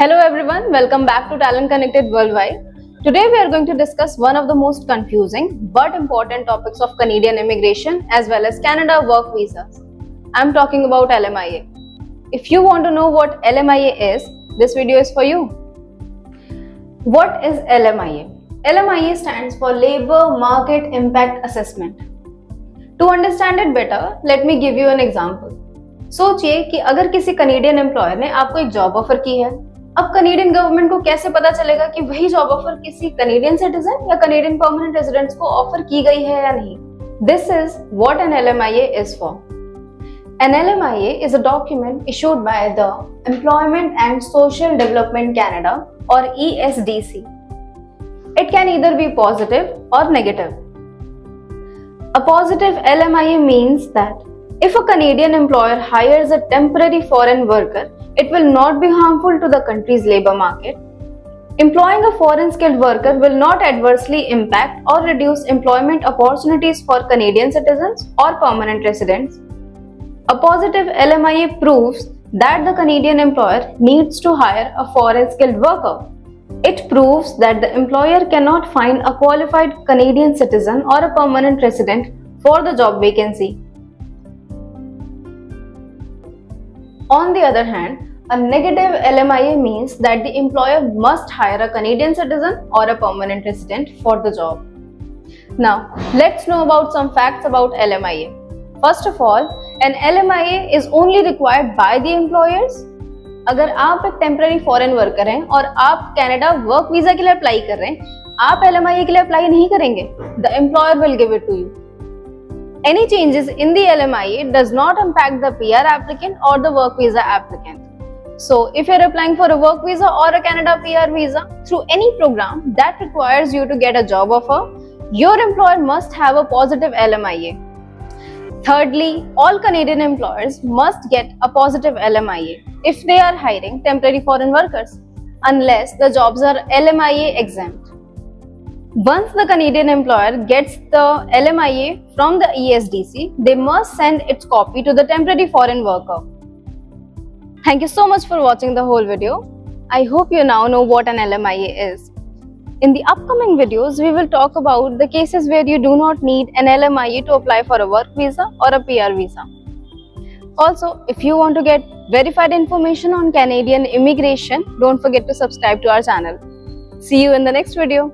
Hello everyone, welcome back to Talent Connected Worldwide. Today we are going to discuss one of the most confusing but important topics of Canadian immigration as well as Canada work visas. I'm talking about LMIA. If you want to know what LMIA is, this video is for you. What is LMIA? LMIA stands for Labor Market Impact Assessment. To understand it better, let me give you an example. सोचिए कि अगर किसी Canadian employer ने आपको एक job offer की है अब कनेडियन गवर्नमेंट को कैसे पता चलेगा कि वही जॉब ऑफ़र किसी कनेडियन सिटीजन या कनेडियन परमानेंट रेजिडेंट्स को ऑफ़र की गई है या नहीं? This is what an L M I is for an L M I is a document issued by the employment and social development Canada or E S D C it can either be positive or negative A positive LMIA means that if a Canadian employer hires a temporary foreign worker, it will not be harmful to the country's labor market. Employing a foreign skilled worker will not adversely impact or reduce employment opportunities for Canadian citizens or permanent residents. A positive LMIA proves that the Canadian employer needs to hire a foreign skilled worker. It proves that the employer cannot find a qualified Canadian citizen or a permanent resident for the job vacancy. On the other hand, a negative LMIA means that the employer must hire a Canadian citizen or a permanent resident for the job. Now, let's know about some facts about LMIA. First of all, an LMIA is only required by the employers अगर आप एक temporary foreign worker हैं और आप Canada work visa के लिए apply कर रहे हैं आप एल के लिए अप्लाई नहीं करेंगे the employer will give it to you any changes in the LMIA does not impact the PR applicant or the work visa applicant. So, if you're applying for a work visa or a Canada PR visa through any program that requires you to get a job offer, your employer must have a positive LMIA. Thirdly, all Canadian employers must get a positive LMIA if they are hiring temporary foreign workers, unless the jobs are LMIA exempt. Once the Canadian employer gets the LMIA from the ESDC, they must send its copy to the temporary foreign worker. Thank you so much for watching the whole video. I hope you now know what an LMIA is. In the upcoming videos, we will talk about the cases where you do not need an LMIA to apply for a work visa or a PR visa. Also, if you want to get verified information on Canadian immigration, don't forget to subscribe to our channel. See you in the next video.